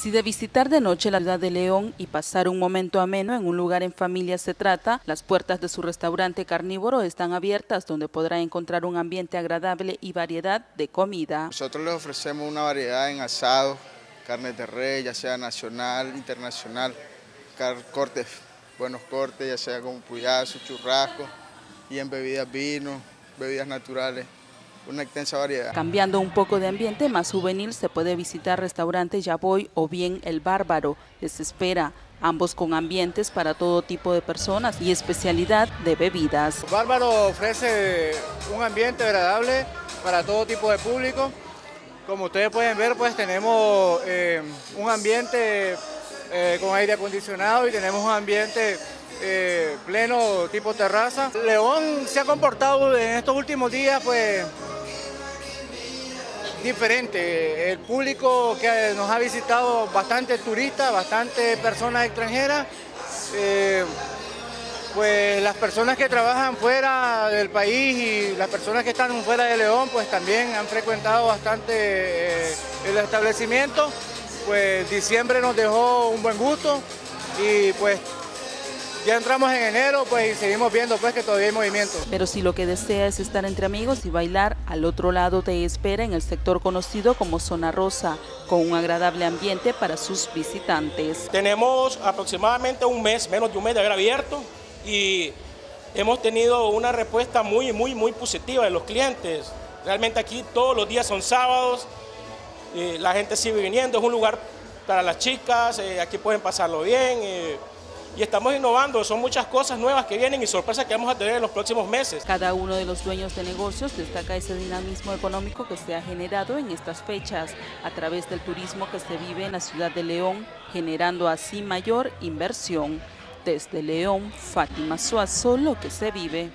Si de visitar de noche la ciudad de León y pasar un momento ameno en un lugar en familia se trata, las puertas de su restaurante carnívoro están abiertas donde podrá encontrar un ambiente agradable y variedad de comida. Nosotros les ofrecemos una variedad en asado, carne de res, ya sea nacional, internacional, cortes, buenos cortes, ya sea con puyazo, churrasco y en bebidas vino, bebidas naturales una extensa variedad. Cambiando un poco de ambiente más juvenil, se puede visitar restaurante Ya Voy o bien El Bárbaro. Les espera ambos con ambientes para todo tipo de personas y especialidad de bebidas. El Bárbaro ofrece un ambiente agradable para todo tipo de público. Como ustedes pueden ver, pues tenemos eh, un ambiente eh, con aire acondicionado y tenemos un ambiente eh, pleno tipo terraza. León se ha comportado en estos últimos días pues diferente. El público que nos ha visitado, bastante turistas, bastante personas extranjeras. Eh, pues las personas que trabajan fuera del país y las personas que están fuera de León, pues también han frecuentado bastante eh, el establecimiento. Pues diciembre nos dejó un buen gusto y pues ya entramos en enero pues y seguimos viendo pues que todavía hay movimiento. Pero si lo que desea es estar entre amigos y bailar, al otro lado te espera en el sector conocido como Zona Rosa, con un agradable ambiente para sus visitantes. Tenemos aproximadamente un mes, menos de un mes de haber abierto y hemos tenido una respuesta muy, muy, muy positiva de los clientes. Realmente aquí todos los días son sábados, eh, la gente sigue viniendo, es un lugar para las chicas, eh, aquí pueden pasarlo bien. Eh, y estamos innovando, son muchas cosas nuevas que vienen y sorpresas que vamos a tener en los próximos meses. Cada uno de los dueños de negocios destaca ese dinamismo económico que se ha generado en estas fechas a través del turismo que se vive en la ciudad de León, generando así mayor inversión. Desde León, Fátima Suazo, lo que se vive.